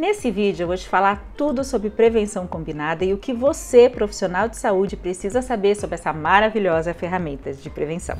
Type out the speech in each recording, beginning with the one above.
Nesse vídeo eu vou te falar tudo sobre prevenção combinada e o que você, profissional de saúde, precisa saber sobre essa maravilhosa ferramenta de prevenção.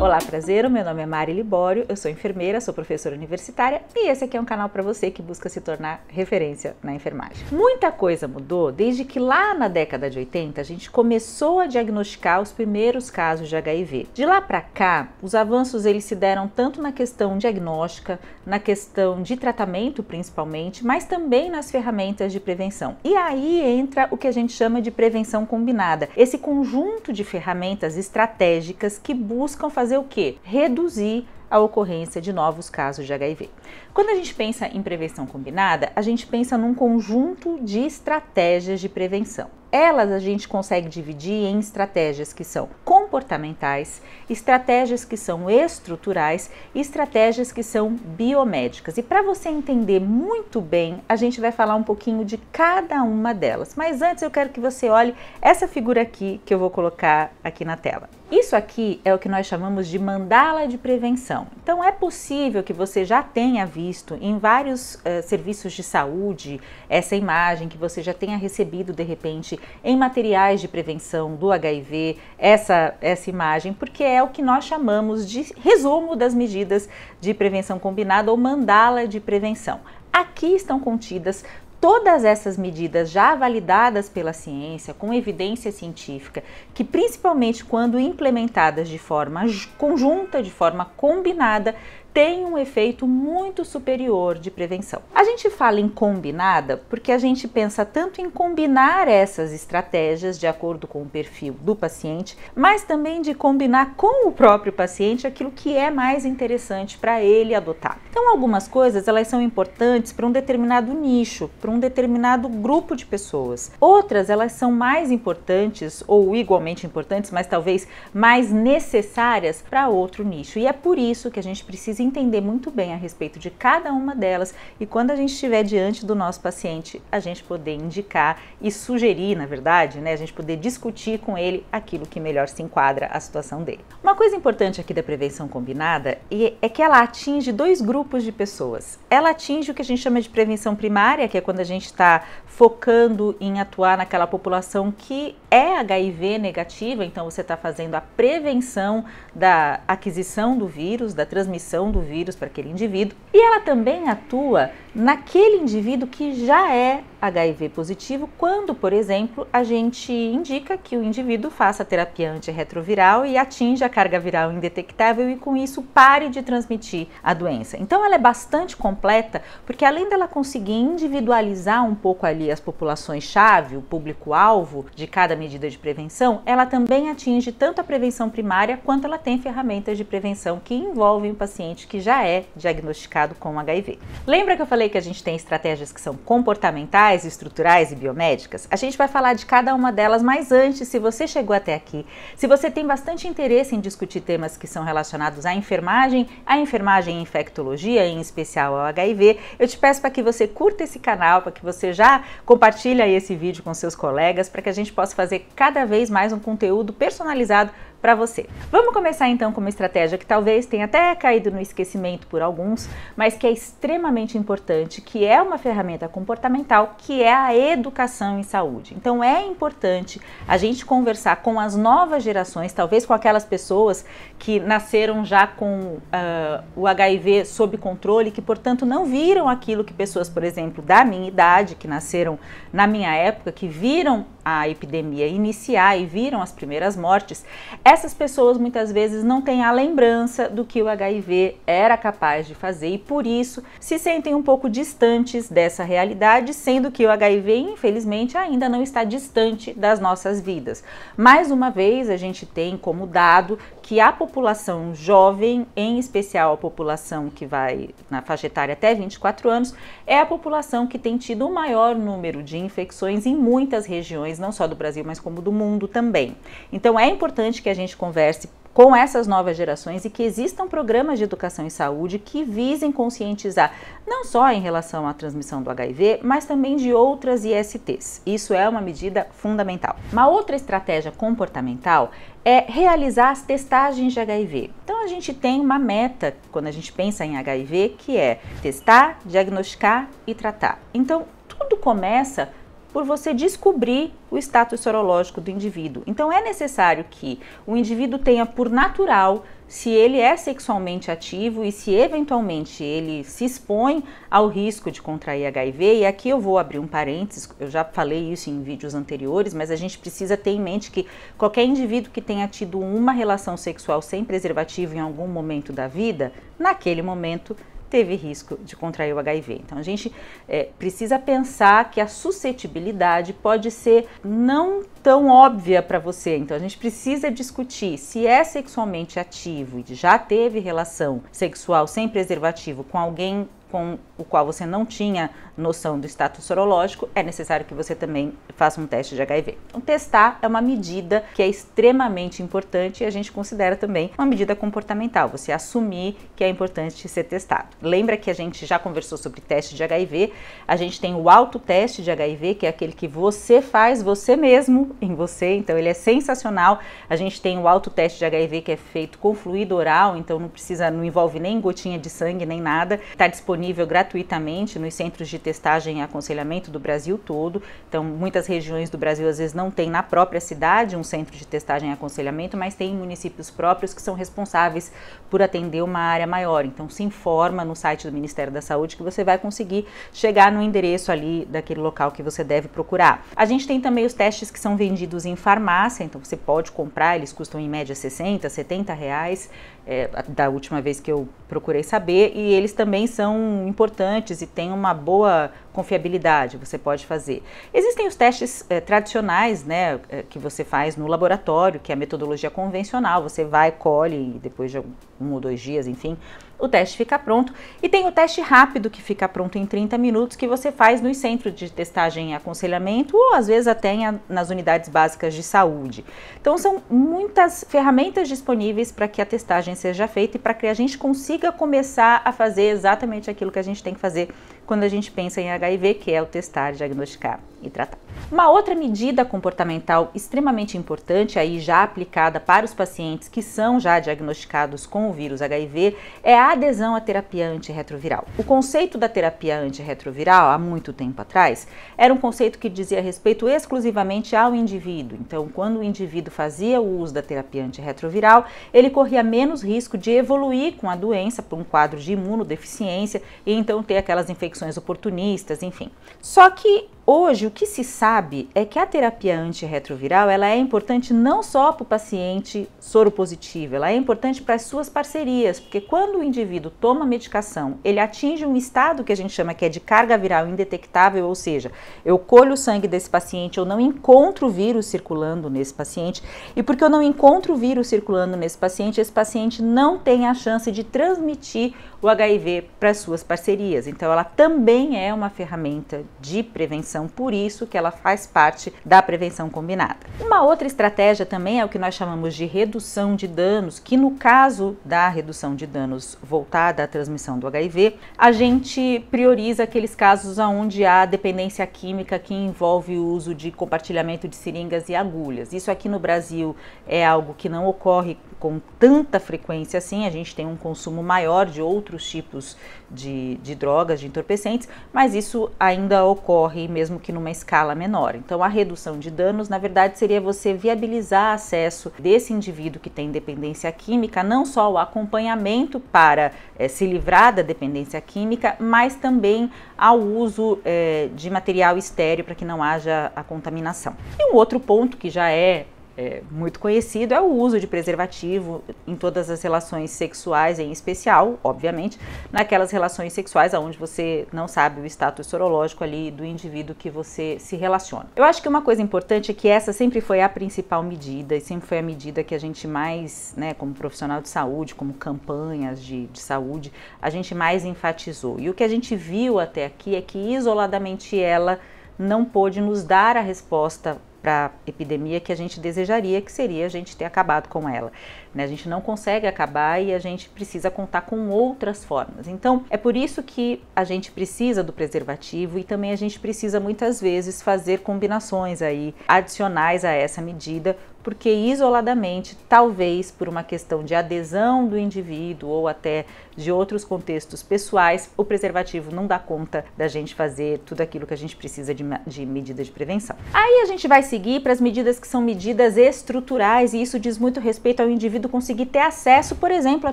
Olá, prazer. Meu nome é Mari Libório, eu sou enfermeira, sou professora universitária e esse aqui é um canal para você que busca se tornar referência na enfermagem. Muita coisa mudou desde que lá na década de 80 a gente começou a diagnosticar os primeiros casos de HIV. De lá para cá, os avanços eles se deram tanto na questão diagnóstica, na questão de tratamento principalmente, mas também nas ferramentas de prevenção. E aí entra o que a gente chama de prevenção combinada, esse conjunto de ferramentas estratégicas que buscam fazer fazer o quê? Reduzir a ocorrência de novos casos de HIV. Quando a gente pensa em prevenção combinada, a gente pensa num conjunto de estratégias de prevenção. Elas a gente consegue dividir em estratégias que são comportamentais, estratégias que são estruturais e estratégias que são biomédicas. E para você entender muito bem, a gente vai falar um pouquinho de cada uma delas. Mas antes eu quero que você olhe essa figura aqui que eu vou colocar aqui na tela. Isso aqui é o que nós chamamos de mandala de prevenção. Então é possível que você já tenha visto em vários uh, serviços de saúde essa imagem, que você já tenha recebido de repente em materiais de prevenção do HIV, essa, essa imagem, porque é o que nós chamamos de resumo das medidas de prevenção combinada ou mandala de prevenção. Aqui estão contidas todas essas medidas já validadas pela ciência, com evidência científica, que principalmente quando implementadas de forma conjunta, de forma combinada, tem um efeito muito superior de prevenção. A gente fala em combinada porque a gente pensa tanto em combinar essas estratégias de acordo com o perfil do paciente, mas também de combinar com o próprio paciente aquilo que é mais interessante para ele adotar. Então, algumas coisas elas são importantes para um determinado nicho, para um determinado grupo de pessoas. Outras elas são mais importantes ou igualmente importantes, mas talvez mais necessárias para outro nicho. E é por isso que a gente precisa entender muito bem a respeito de cada uma delas e quando a gente estiver diante do nosso paciente, a gente poder indicar e sugerir, na verdade, né, a gente poder discutir com ele aquilo que melhor se enquadra à situação dele. Uma coisa importante aqui da prevenção combinada é que ela atinge dois grupos de pessoas. Ela atinge o que a gente chama de prevenção primária, que é quando a gente está focando em atuar naquela população que é HIV negativa, então você está fazendo a prevenção da aquisição do vírus, da transmissão do vírus para aquele indivíduo, e ela também atua naquele indivíduo que já é HIV positivo, quando, por exemplo, a gente indica que o indivíduo faça terapia antirretroviral e atinja a carga viral indetectável e com isso pare de transmitir a doença. Então ela é bastante completa, porque além dela conseguir individualizar um pouco ali as populações-chave, o público-alvo de cada medida de prevenção, ela também atinge tanto a prevenção primária quanto ela tem ferramentas de prevenção que envolvem o paciente que já é diagnosticado com HIV. Lembra que eu falei que a gente tem estratégias que são comportamentais, estruturais e biomédicas? A gente vai falar de cada uma delas, mas antes, se você chegou até aqui, se você tem bastante interesse em discutir temas que são relacionados à enfermagem, à enfermagem e infectologia, em especial ao HIV, eu te peço para que você curta esse canal, para que você já compartilhe esse vídeo com seus colegas, para que a gente possa fazer cada vez mais um conteúdo personalizado para você. Vamos começar então com uma estratégia que talvez tenha até caído no esquecimento por alguns, mas que é extremamente importante, que é uma ferramenta comportamental, que é a educação em saúde. Então é importante a gente conversar com as novas gerações, talvez com aquelas pessoas que nasceram já com uh, o HIV sob controle, que portanto não viram aquilo que pessoas, por exemplo, da minha idade, que nasceram na minha época, que viram a epidemia iniciar e viram as primeiras mortes, essas pessoas muitas vezes não têm a lembrança do que o HIV era capaz de fazer e por isso se sentem um pouco distantes dessa realidade, sendo que o HIV, infelizmente, ainda não está distante das nossas vidas. Mais uma vez, a gente tem como dado que a população jovem, em especial a população que vai na faixa etária até 24 anos, é a população que tem tido o maior número de infecções em muitas regiões, não só do Brasil, mas como do mundo também. Então é importante que a gente converse com essas novas gerações e que existam programas de educação em saúde que visem conscientizar não só em relação à transmissão do HIV, mas também de outras ISTs. Isso é uma medida fundamental. Uma outra estratégia comportamental é realizar as testagens de HIV. Então a gente tem uma meta quando a gente pensa em HIV que é testar, diagnosticar e tratar. Então tudo começa por você descobrir o status sorológico do indivíduo. Então é necessário que o indivíduo tenha por natural se ele é sexualmente ativo e se eventualmente ele se expõe ao risco de contrair HIV. E aqui eu vou abrir um parênteses, eu já falei isso em vídeos anteriores, mas a gente precisa ter em mente que qualquer indivíduo que tenha tido uma relação sexual sem preservativo em algum momento da vida, naquele momento teve risco de contrair o HIV. Então a gente é, precisa pensar que a suscetibilidade pode ser não tão óbvia para você. Então a gente precisa discutir se é sexualmente ativo e já teve relação sexual sem preservativo com alguém com o qual você não tinha noção do status sorológico, é necessário que você também faça um teste de HIV. Então, testar é uma medida que é extremamente importante e a gente considera também uma medida comportamental, você assumir que é importante ser testado. Lembra que a gente já conversou sobre teste de HIV, a gente tem o autoteste de HIV, que é aquele que você faz você mesmo em você, então ele é sensacional. A gente tem o autoteste de HIV que é feito com fluido oral, então não precisa, não envolve nem gotinha de sangue, nem nada. Está disponível gratuitamente nos centros de testagem e aconselhamento do Brasil todo. Então, muitas regiões do Brasil às vezes não tem na própria cidade um centro de testagem e aconselhamento, mas tem municípios próprios que são responsáveis por atender uma área maior. Então, se informa no site do Ministério da Saúde que você vai conseguir chegar no endereço ali daquele local que você deve procurar. A gente tem também os testes que são vendidos em farmácia, então você pode comprar, eles custam em média 60, 70 reais, é, da última vez que eu procurei saber, e eles também são importantes e têm uma boa confiabilidade você pode fazer. Existem os testes é, tradicionais, né, eh, que você faz no laboratório, que é a metodologia convencional. Você vai, colhe depois de um ou dois dias, enfim, o teste fica pronto. E tem o teste rápido que fica pronto em 30 minutos que você faz no centro de testagem e aconselhamento ou às vezes até nas unidades básicas de saúde. Então são muitas ferramentas disponíveis para que a testagem seja feita e para que a gente consiga começar a fazer exatamente aquilo que a gente tem que fazer quando a gente pensa em HIV, que é o testar, diagnosticar e tratar. Uma outra medida comportamental extremamente importante, aí já aplicada para os pacientes que são já diagnosticados com o vírus HIV, é a adesão à terapia antirretroviral. O conceito da terapia antirretroviral, há muito tempo atrás, era um conceito que dizia respeito exclusivamente ao indivíduo. Então, quando o indivíduo fazia o uso da terapia antirretroviral, ele corria menos risco de evoluir com a doença para um quadro de imunodeficiência e então ter aquelas infecções oportunistas, enfim. Só que Hoje, o que se sabe é que a terapia antirretroviral ela é importante não só para o paciente soro positivo, ela é importante para as suas parcerias, porque quando o indivíduo toma medicação, ele atinge um estado que a gente chama que é de carga viral indetectável, ou seja, eu colho o sangue desse paciente, eu não encontro o vírus circulando nesse paciente, e porque eu não encontro o vírus circulando nesse paciente, esse paciente não tem a chance de transmitir o HIV para as suas parcerias. Então, ela também é uma ferramenta de prevenção prevenção, por isso que ela faz parte da prevenção combinada. Uma outra estratégia também é o que nós chamamos de redução de danos, que no caso da redução de danos voltada à transmissão do HIV, a gente prioriza aqueles casos onde há dependência química que envolve o uso de compartilhamento de seringas e agulhas. Isso aqui no Brasil é algo que não ocorre com tanta frequência assim, a gente tem um consumo maior de outros tipos de, de drogas, de entorpecentes, mas isso ainda ocorre mesmo que numa escala menor. Então, a redução de danos, na verdade, seria você viabilizar acesso desse indivíduo que tem dependência química, não só o acompanhamento para é, se livrar da dependência química, mas também ao uso é, de material estéreo para que não haja a contaminação. E um outro ponto que já é é, muito conhecido é o uso de preservativo em todas as relações sexuais, em especial, obviamente, naquelas relações sexuais onde você não sabe o status sorológico ali do indivíduo que você se relaciona. Eu acho que uma coisa importante é que essa sempre foi a principal medida e sempre foi a medida que a gente mais, né, como profissional de saúde, como campanhas de, de saúde, a gente mais enfatizou. E o que a gente viu até aqui é que isoladamente ela não pôde nos dar a resposta para a epidemia que a gente desejaria, que seria a gente ter acabado com ela. Né? A gente não consegue acabar e a gente precisa contar com outras formas. Então, é por isso que a gente precisa do preservativo e também a gente precisa muitas vezes fazer combinações aí adicionais a essa medida porque isoladamente, talvez por uma questão de adesão do indivíduo ou até de outros contextos pessoais, o preservativo não dá conta da gente fazer tudo aquilo que a gente precisa de, de medida de prevenção. Aí a gente vai seguir para as medidas que são medidas estruturais e isso diz muito respeito ao indivíduo conseguir ter acesso, por exemplo, a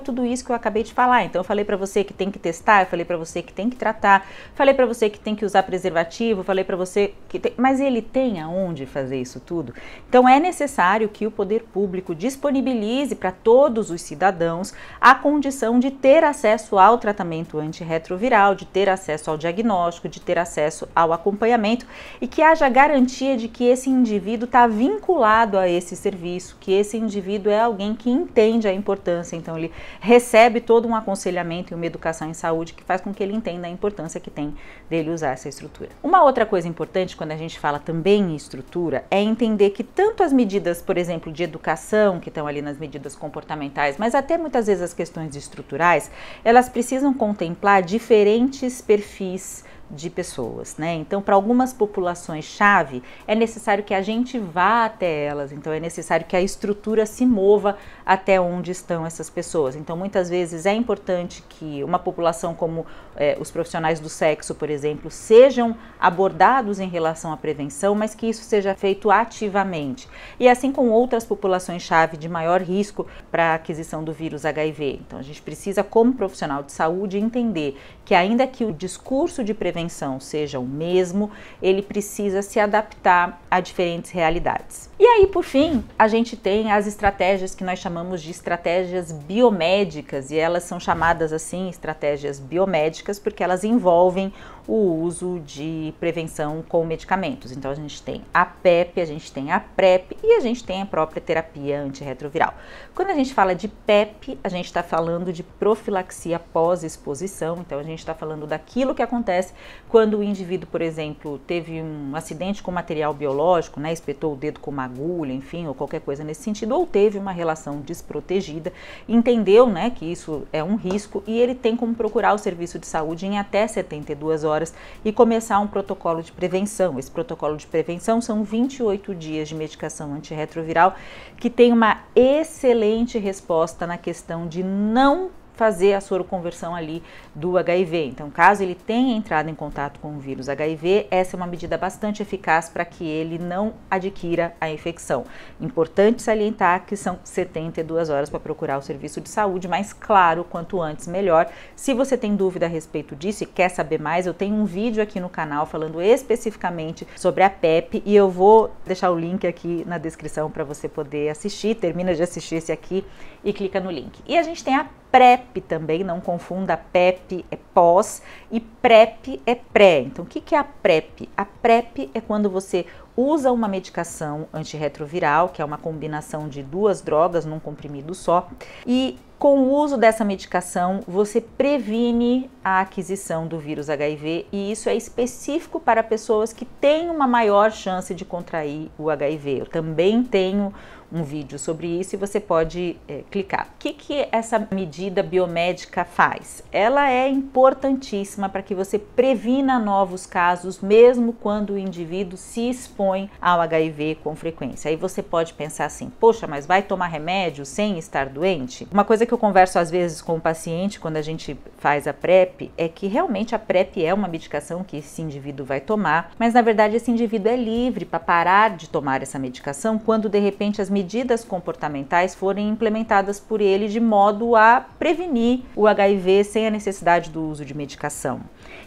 tudo isso que eu acabei de falar. Então eu falei para você que tem que testar, eu falei para você que tem que tratar, falei para você que tem que usar preservativo, falei para você que tem, mas ele tem aonde fazer isso tudo? Então é necessário que o poder público disponibilize para todos os cidadãos a condição de ter acesso ao tratamento antirretroviral, de ter acesso ao diagnóstico, de ter acesso ao acompanhamento e que haja garantia de que esse indivíduo está vinculado a esse serviço, que esse indivíduo é alguém que entende a importância, então ele recebe todo um aconselhamento e uma educação em saúde que faz com que ele entenda a importância que tem dele usar essa estrutura. Uma outra coisa importante quando a gente fala também em estrutura é entender que tanto as medidas, por exemplo, de educação, que estão ali nas medidas comportamentais, mas até muitas vezes as questões estruturais, elas precisam contemplar diferentes perfis de pessoas, né? Então, para algumas populações-chave, é necessário que a gente vá até elas, então é necessário que a estrutura se mova até onde estão essas pessoas. Então, muitas vezes é importante que uma população como é, os profissionais do sexo, por exemplo, sejam abordados em relação à prevenção, mas que isso seja feito ativamente. E assim com outras populações-chave de maior risco para a aquisição do vírus HIV. Então, a gente precisa, como profissional de saúde, entender que ainda que o discurso de prevenção prevenção seja o mesmo, ele precisa se adaptar a diferentes realidades. E aí, por fim, a gente tem as estratégias que nós chamamos de estratégias biomédicas, e elas são chamadas assim estratégias biomédicas porque elas envolvem o uso de prevenção com medicamentos. Então a gente tem a PEP, a gente tem a PrEP e a gente tem a própria terapia antirretroviral. Quando a gente fala de PEP, a gente está falando de profilaxia pós-exposição, então a gente está falando daquilo que acontece quando o indivíduo, por exemplo, teve um acidente com material biológico, né, espetou o dedo com uma agulha, enfim, ou qualquer coisa nesse sentido, ou teve uma relação desprotegida, entendeu né, que isso é um risco e ele tem como procurar o serviço de saúde em até 72 horas e começar um protocolo de prevenção. Esse protocolo de prevenção são 28 dias de medicação antirretroviral que tem uma excelente resposta na questão de não fazer a soroconversão ali do HIV. Então, caso ele tenha entrado em contato com o vírus HIV, essa é uma medida bastante eficaz para que ele não adquira a infecção. Importante salientar que são 72 horas para procurar o serviço de saúde, mas claro, quanto antes melhor. Se você tem dúvida a respeito disso e quer saber mais, eu tenho um vídeo aqui no canal falando especificamente sobre a PEP e eu vou deixar o link aqui na descrição para você poder assistir. Termina de assistir esse aqui e clica no link. E a gente tem a PrEP também, não confunda, PEP é pós e PrEP é pré. Então, o que é a PrEP? A PrEP é quando você usa uma medicação antirretroviral, que é uma combinação de duas drogas num comprimido só, e com o uso dessa medicação, você previne a aquisição do vírus HIV e isso é específico para pessoas que têm uma maior chance de contrair o HIV. Eu também tenho um vídeo sobre isso e você pode é, clicar. O que, que essa medida biomédica faz? Ela é importantíssima para que você previna novos casos, mesmo quando o indivíduo se expõe ao HIV com frequência. Aí você pode pensar assim: poxa, mas vai tomar remédio sem estar doente? Uma coisa que eu converso às vezes com o paciente quando a gente faz a PrEP é que realmente a PrEP é uma medicação que esse indivíduo vai tomar, mas na verdade esse indivíduo é livre para parar de tomar essa medicação quando de repente as medidas comportamentais forem implementadas por ele de modo a prevenir o HIV sem a necessidade do uso de medicação.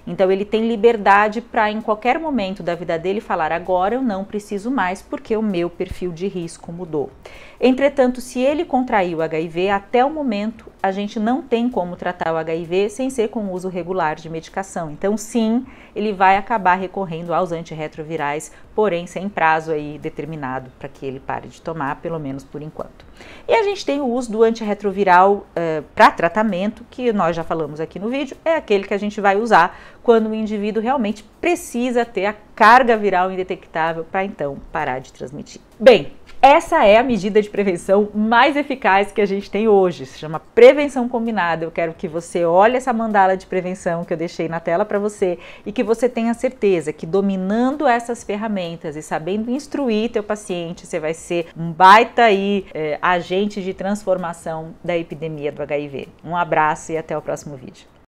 Então ele tem liberdade para em qualquer momento da vida dele falar agora eu não preciso mais porque o meu perfil de risco mudou. Entretanto, se ele contraiu HIV até o momento a gente não tem como tratar o HIV sem ser com o uso regular de medicação. Então, sim, ele vai acabar recorrendo aos antirretrovirais, porém sem prazo aí determinado para que ele pare de tomar, pelo menos por enquanto. E a gente tem o uso do antirretroviral uh, para tratamento, que nós já falamos aqui no vídeo, é aquele que a gente vai usar quando o indivíduo realmente precisa ter a carga viral indetectável para então parar de transmitir. Bem, essa é a medida de prevenção mais eficaz que a gente tem hoje. Se chama prevenção combinada. Eu quero que você olhe essa mandala de prevenção que eu deixei na tela para você e que você tenha certeza que dominando essas ferramentas e sabendo instruir teu paciente, você vai ser um baita aí é, agente de transformação da epidemia do HIV. Um abraço e até o próximo vídeo.